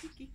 Cookie.